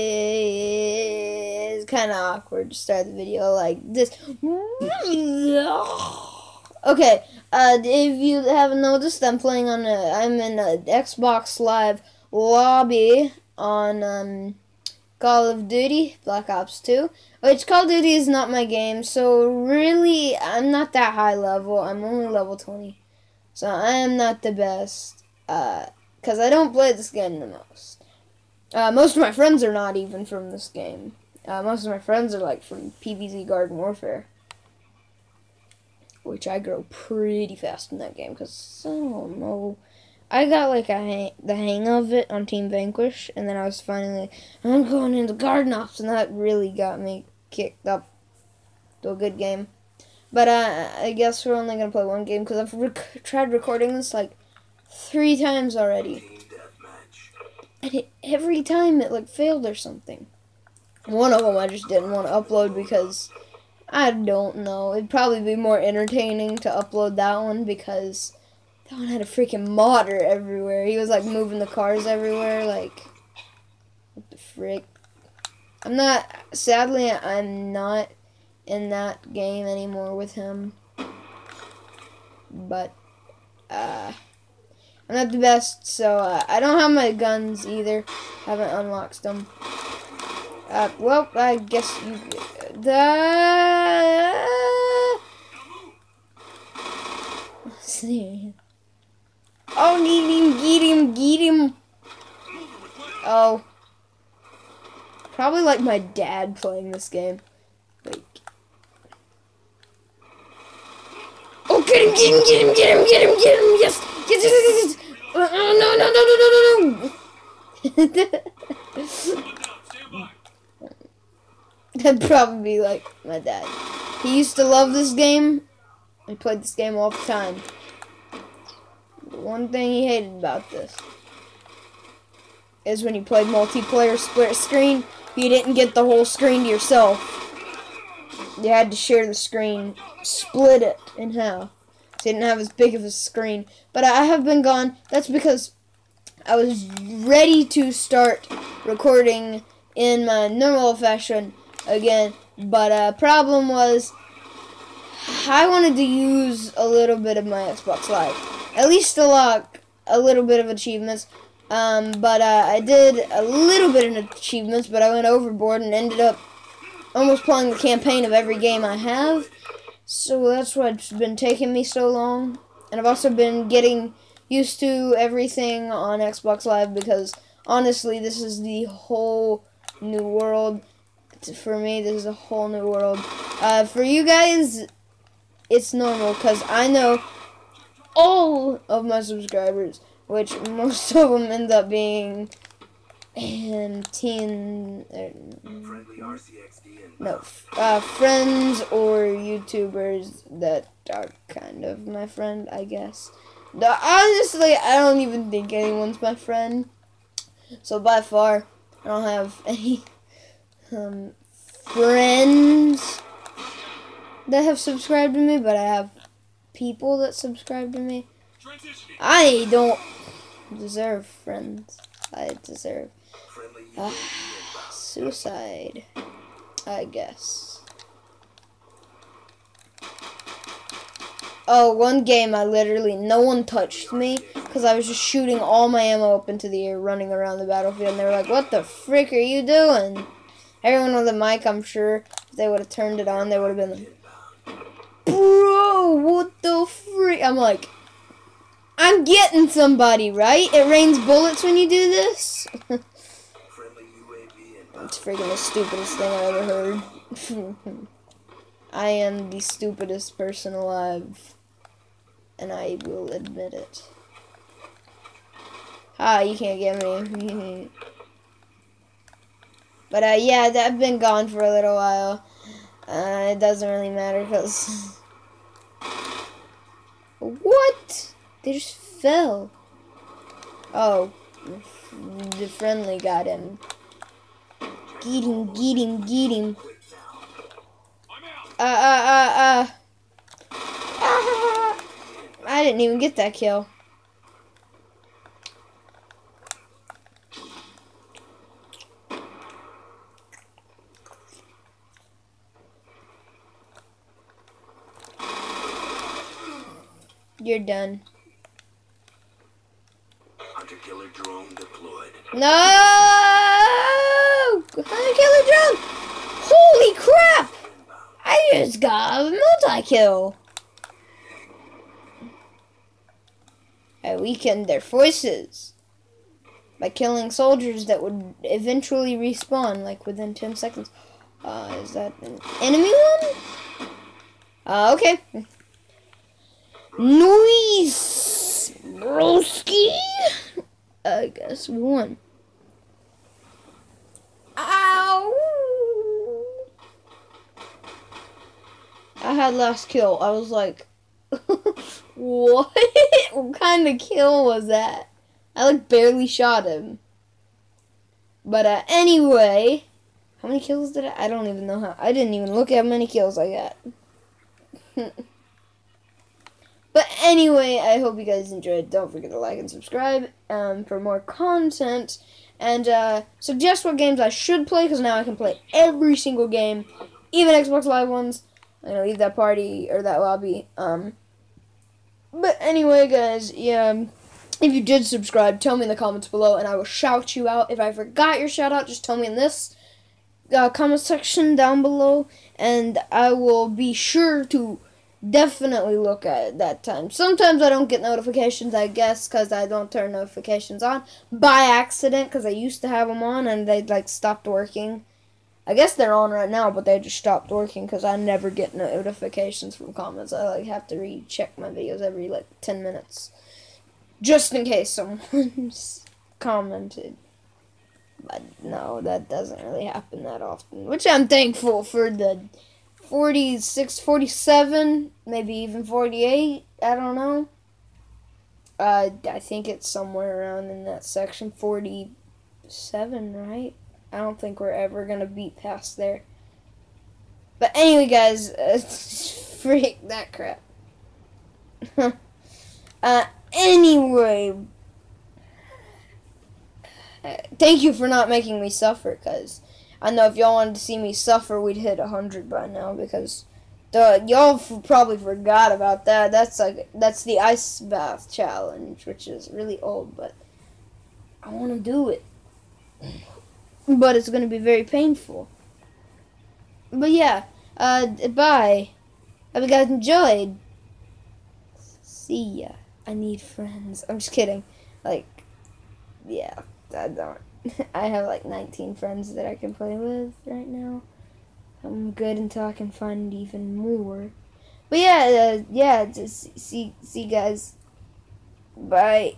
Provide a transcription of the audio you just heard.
It's kind of awkward to start the video like this. Okay, uh, if you haven't noticed, I'm playing on a, I'm in a Xbox Live lobby on um, Call of Duty Black Ops 2. Which Call of Duty is not my game, so really I'm not that high level. I'm only level 20, so I am not the best. Uh, cause I don't play this game the most. Uh, most of my friends are not even from this game. Uh, most of my friends are like from PvZ Garden Warfare which I grow pretty fast in that game because I don't know. I got like hang, the hang of it on Team Vanquish, and then I was finally I'm going into Garden Ops, and that really got me kicked up to a good game. But uh, I guess we're only gonna play one game because I've rec tried recording this like three times already, and it, every time it like failed or something. One of them I just didn't want to upload because I don't know. It'd probably be more entertaining to upload that one because that one had a freaking modder everywhere. He was like moving the cars everywhere. Like, what the frick? I'm not, sadly, I'm not in that game anymore with him. But, uh, I'm not the best, so uh, I don't have my guns either. Haven't unlocked them. Uh, well, I guess you. The. see. Oh, need him, get him, get him. Oh. Probably like my dad playing this game. Like. Oh, get him, get him, get him, get him, get him, yes! Yes, yes, yes, yes! Oh, no, no, no, no, no, no, no! That'd probably be like my dad. He used to love this game. He played this game all the time. The one thing he hated about this is when you played multiplayer split screen, you didn't get the whole screen to yourself. You had to share the screen, split it in half. Didn't have as big of a screen. But I have been gone. That's because I was ready to start recording in my normal fashion again. But uh, problem was, I wanted to use a little bit of my Xbox Live, at least to lock a little bit of achievements. Um, but uh, I did a little bit of achievements, but I went overboard and ended up almost playing the campaign of every game I have. So that's what's been taking me so long. And I've also been getting used to everything on Xbox Live because honestly, this is the whole new world for me, this is a whole new world. Uh, for you guys, it's normal because I know all of my subscribers, which most of them end up being and teen. Uh, no, uh, friends or YouTubers that are kind of my friend, I guess. honestly, I don't even think anyone's my friend. So by far, I don't have any um, friends that have subscribed to me, but I have people that subscribe to me. I don't deserve friends. I deserve uh, suicide, I guess. Oh, one game I literally, no one touched me because I was just shooting all my ammo up into the air running around the battlefield and they were like, what the frick are you doing? Everyone with a mic, I'm sure, if they would have turned it on, they would have been like, Bro, what the freak? I'm like, I'm getting somebody, right? It rains bullets when you do this? It's freaking the stupidest thing I ever heard. I am the stupidest person alive. And I will admit it. Ah, you can't get me. But uh, yeah, I've been gone for a little while. Uh, it doesn't really matter because... what? They just fell. Oh, the friendly got him. Get him, get him, get him. Uh, uh, uh, uh. I didn't even get that kill. You're done. Killer drone deployed. No! Killer drone! Holy crap! I just got a multi-kill. I weakened their forces by killing soldiers that would eventually respawn, like within 10 seconds. Uh, is that an enemy one? Uh, okay. Noise, broski. I guess we won. Ow! I had last kill. I was like, what? what kind of kill was that? I like barely shot him. But uh, anyway, how many kills did I? I don't even know how. I didn't even look at how many kills I got. but anyway, I hope you guys enjoyed. Don't forget to like and subscribe um, for more content. And uh, suggest what games I should play, because now I can play every single game, even Xbox Live ones. I'm gonna leave that party or that lobby. Um, but anyway, guys, yeah. If you did subscribe, tell me in the comments below, and I will shout you out. If I forgot your shout out, just tell me in this uh, comment section down below, and I will be sure to definitely look at it that time. Sometimes I don't get notifications, I guess, because I don't turn notifications on by accident, because I used to have them on, and they like stopped working. I guess they're on right now, but they just stopped working because I never get notifications from comments. I like have to recheck my videos every like ten minutes just in case someone's commented. But no, that doesn't really happen that often, which I'm thankful for the 46, 47, maybe even 48, I don't know. Uh, I think it's somewhere around in that section, 47, right? I don't think we're ever going to beat past there. But anyway, guys, uh, freak that crap. uh, Anyway, thank you for not making me suffer, because I know if y'all wanted to see me suffer, we'd hit 100 by now, because the y'all probably forgot about that. That's like that's the ice bath challenge, which is really old, but I want to do it. But it's going to be very painful. But yeah, uh, bye. Hope you guys enjoyed. See ya. I need friends. I'm just kidding. Like, yeah, I don't. I have like 19 friends that I can play with right now. I'm good until I can find even more. But yeah, uh, yeah, just see, see guys. Bye.